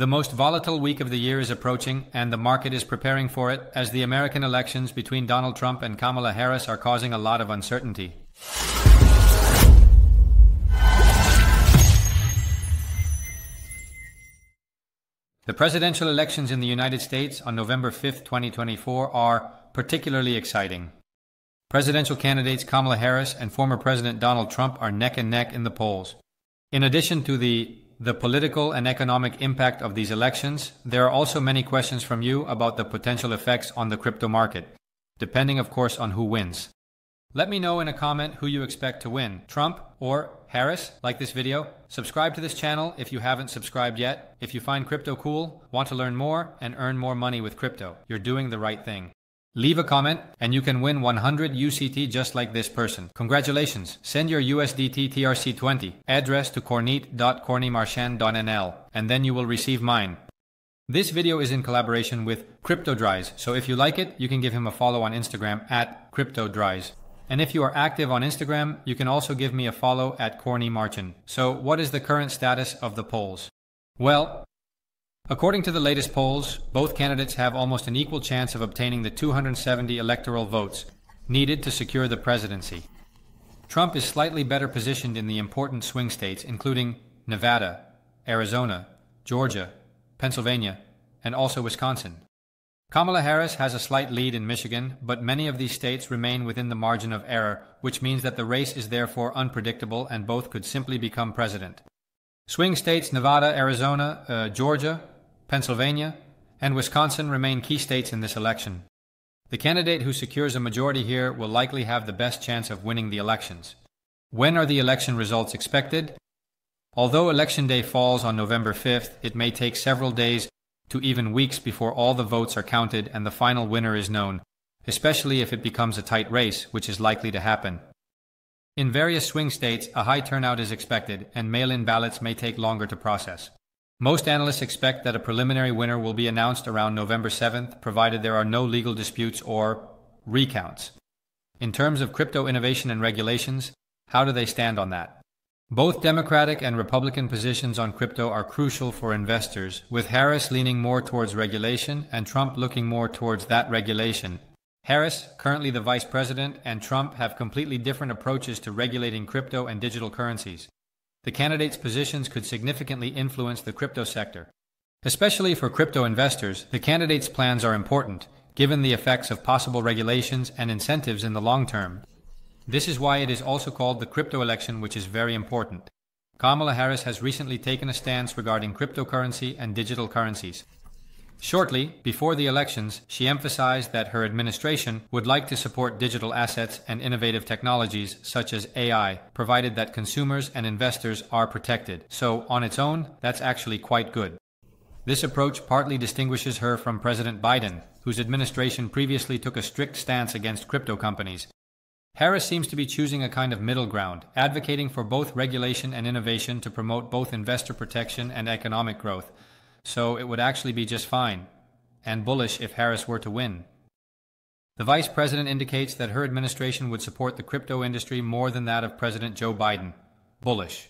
The most volatile week of the year is approaching, and the market is preparing for it as the American elections between Donald Trump and Kamala Harris are causing a lot of uncertainty. The presidential elections in the United States on November 5, 2024 are particularly exciting. Presidential candidates Kamala Harris and former President Donald Trump are neck and neck in the polls. In addition to the the political and economic impact of these elections, there are also many questions from you about the potential effects on the crypto market, depending of course on who wins. Let me know in a comment who you expect to win, Trump or Harris, like this video. Subscribe to this channel if you haven't subscribed yet. If you find crypto cool, want to learn more, and earn more money with crypto, you're doing the right thing. Leave a comment and you can win 100 USDT just like this person. Congratulations. Send your USDT TRC20 address to corneet.cornemarchand.nl and then you will receive mine. This video is in collaboration with CryptoDries, so if you like it, you can give him a follow on Instagram at CryptoDries. And if you are active on Instagram, you can also give me a follow at Corné Marchand. So, what is the current status of the polls? Well, according to the latest polls, both candidates have almost an equal chance of obtaining the 270 electoral votes needed to secure the presidency. Trump is slightly better positioned in the important swing states, including Nevada, Arizona, Georgia, Pennsylvania, and also Wisconsin. Kamala Harris has a slight lead in Michigan, but many of these states remain within the margin of error, which means that the race is therefore unpredictable and both could simply become president. Swing states Nevada, Arizona, uh, Georgia, Pennsylvania, and Wisconsin remain key states in this election. The candidate who secures a majority here will likely have the best chance of winning the elections. When are the election results expected? Although Election Day falls on November 5th, it may take several days to even weeks before all the votes are counted and the final winner is known, especially if it becomes a tight race, which is likely to happen. In various swing states, a high turnout is expected, and mail in ballots may take longer to process. Most analysts expect that a preliminary winner will be announced around November 7th, provided there are no legal disputes or recounts. In terms of crypto innovation and regulations, how do they stand on that? Both Democratic and Republican positions on crypto are crucial for investors, with Harris leaning more towards regulation and Trump looking more towards that regulation. Harris, currently the vice president, and Trump have completely different approaches to regulating crypto and digital currencies. The candidates' positions could significantly influence the crypto sector. Especially for crypto investors, the candidates' plans are important, given the effects of possible regulations and incentives in the long term. This is why it is also called the crypto election, which is very important. Kamala Harris has recently taken a stance regarding cryptocurrency and digital currencies. Shortly before the elections, she emphasized that her administration would like to support digital assets and innovative technologies such as AI, provided that consumers and investors are protected. So, on its own, that's actually quite good. This approach partly distinguishes her from President Biden, whose administration previously took a strict stance against crypto companies, Harris seems to be choosing a kind of middle ground, advocating for both regulation and innovation to promote both investor protection and economic growth. So it would actually be just fine, and bullish if Harris were to win. The vice president indicates that her administration would support the crypto industry more than that of President Joe Biden, bullish,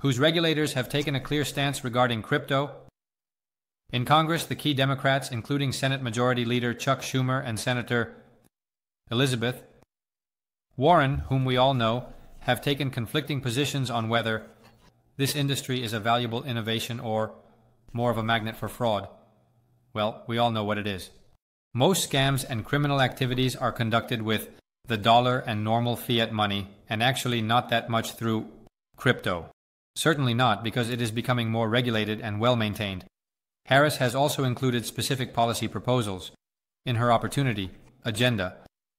whose regulators have taken a clear stance regarding crypto. In Congress, the key Democrats, including Senate Majority Leader Chuck Schumer and Senator Elizabeth Warren, whom we all know, have taken conflicting positions on whether this industry is a valuable innovation or more of a magnet for fraud. Well, we all know what it is. Most scams and criminal activities are conducted with the dollar and normal fiat money, and actually not that much through crypto. Certainly not, because it is becoming more regulated and well maintained. Harris has also included specific policy proposals in her opportunity agenda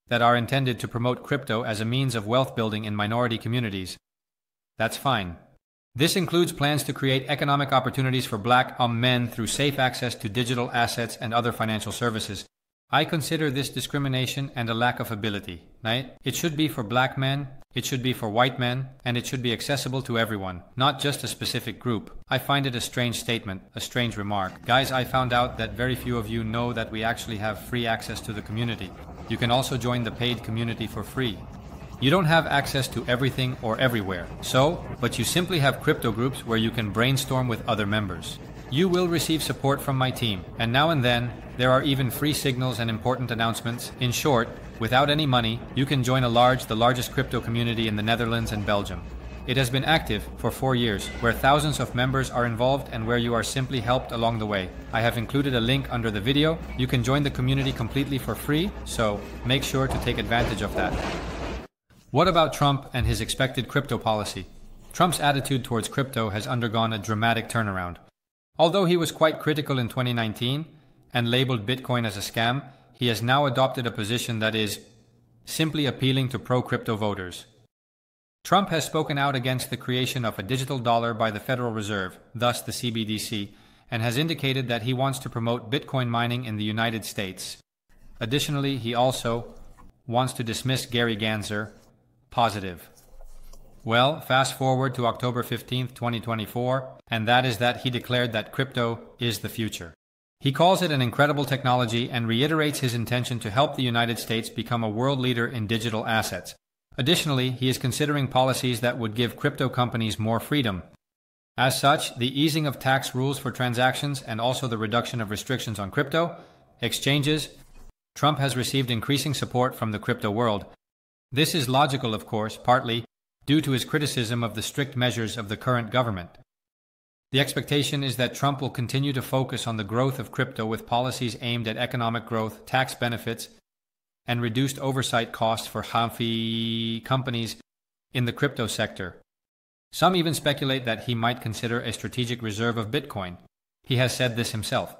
that are intended to promote crypto as a means of wealth building in minority communities. That's fine. This includes plans to create economic opportunities for black um, men through safe access to digital assets and other financial services. I consider this discrimination and a lack of ability. Right? It should be for black men, it should be for white men, and it should be accessible to everyone, not just a specific group. I find it a strange statement, a strange remark. Guys, I found out that very few of you know that we actually have free access to the community. You can also join the paid community for free. You don't have access to everything or everywhere, so, but you simply have crypto groups where you can brainstorm with other members. You will receive support from my team, and now and then, there are even free signals and important announcements. In short, without any money, you can join a large, the largest crypto community in the Netherlands and Belgium. It has been active for four years, where thousands of members are involved and where you are simply helped along the way. I have included a link under the video. You can join the community completely for free, so make sure to take advantage of that. What about Trump and his expected crypto policy? Trump's attitude towards crypto has undergone a dramatic turnaround. Although he was quite critical in 2019 and labeled Bitcoin as a scam, he has now adopted a position that is simply appealing to pro crypto voters. Trump has spoken out against the creation of a digital dollar by the Federal Reserve, thus the CBDC, and has indicated that he wants to promote Bitcoin mining in the United States. Additionally, he also wants to dismiss Gary Gensler. Positive. Well, fast forward to October 15, 2024, and that is that he declared that crypto is the future. He calls it an incredible technology and reiterates his intention to help the United States become a world leader in digital assets, Additionally, he is considering policies that would give crypto companies more freedom. As such, the easing of tax rules for transactions and also the reduction of restrictions on crypto exchanges, Trump has received increasing support from the crypto world. This is logical, of course, partly due to his criticism of the strict measures of the current government. The expectation is that Trump will continue to focus on the growth of crypto with policies aimed at economic growth, tax benefits, and reduced oversight costs for Hanfi companies in the crypto sector. Some even speculate that he might consider a strategic reserve of Bitcoin. He has said this himself.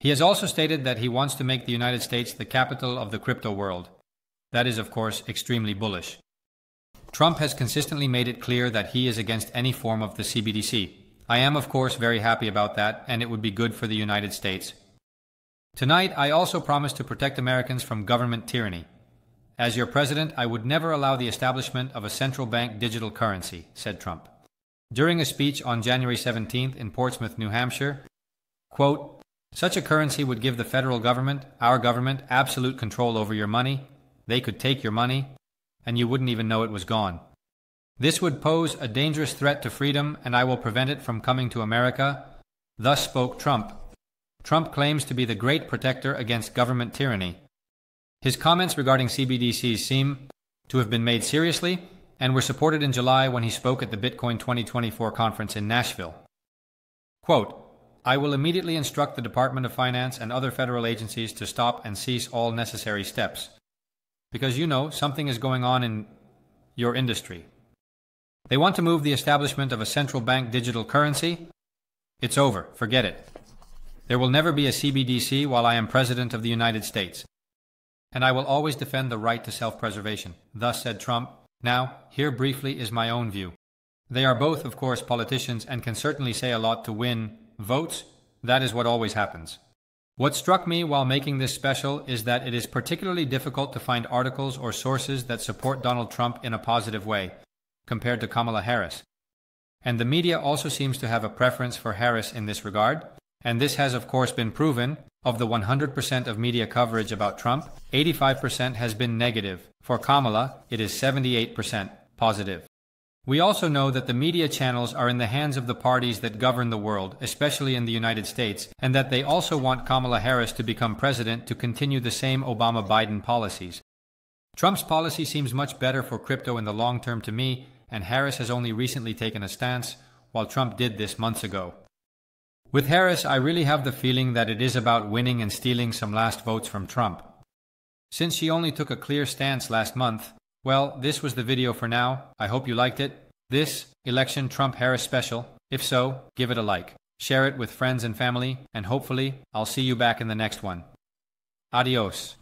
He has also stated that he wants to make the United States the capital of the crypto world. That is, of course, extremely bullish. Trump has consistently made it clear that he is against any form of the CBDC. I am, of course, very happy about that, and it would be good for the United States. Tonight, I also promise to protect Americans from government tyranny. As your president, I would never allow the establishment of a central bank digital currency, said Trump. During a speech on January 17th in Portsmouth, New Hampshire, quote, such a currency would give the federal government, our government, absolute control over your money. They could take your money, and you wouldn't even know it was gone. This would pose a dangerous threat to freedom, and I will prevent it from coming to America. Thus spoke Trump, Trump claims to be the great protector against government tyranny. His comments regarding CBDCs seem to have been made seriously and were supported in July when he spoke at the Bitcoin 2024 conference in Nashville. Quote, I will immediately instruct the Department of Finance and other federal agencies to stop and cease all necessary steps. Because you know something is going on in your industry. They want to move the establishment of a central bank digital currency. It's over. Forget it. There will never be a CBDC while I am President of the United States. And I will always defend the right to self preservation. Thus said Trump. Now, here briefly is my own view. They are both, of course, politicians and can certainly say a lot to win votes. That is what always happens. What struck me while making this special is that it is particularly difficult to find articles or sources that support Donald Trump in a positive way, compared to Kamala Harris. And the media also seems to have a preference for Harris in this regard, and this has, of course, been proven. Of the 100% of media coverage about Trump, 85% has been negative. For Kamala, it is 78% positive. We also know that the media channels are in the hands of the parties that govern the world, especially in the United States, and that they also want Kamala Harris to become president to continue the same Obama Biden policies. Trump's policy seems much better for crypto in the long term to me, and Harris has only recently taken a stance, while Trump did this months ago. With Harris, I really have the feeling that it is about winning and stealing some last votes from Trump. Since she only took a clear stance last month, well, this was the video for now. I hope you liked it. This election Trump Harris special. If so, give it a like. Share it with friends and family, and hopefully, I'll see you back in the next one. Adios.